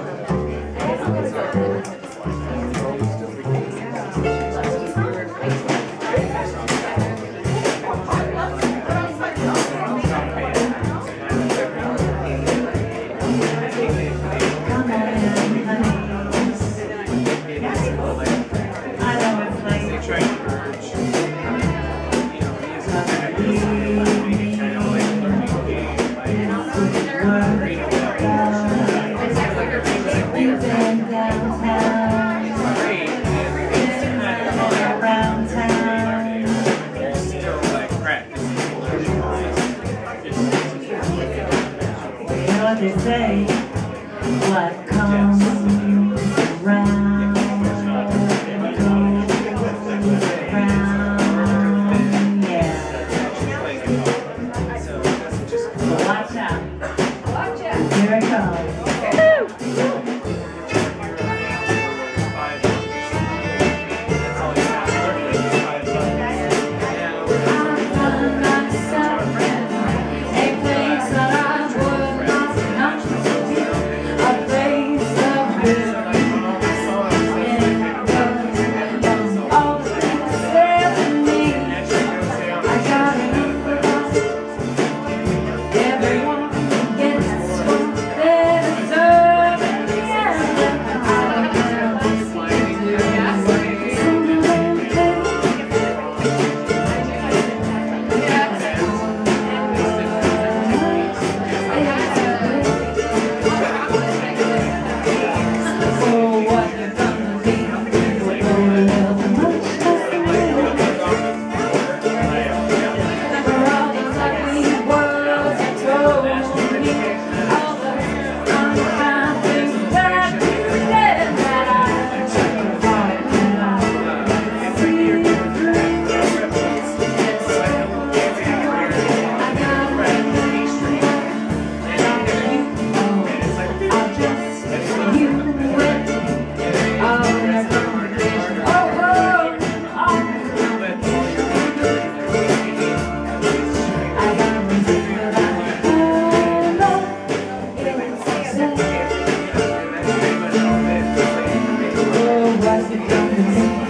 Obrigado. what they say, what comes around. happens. everything.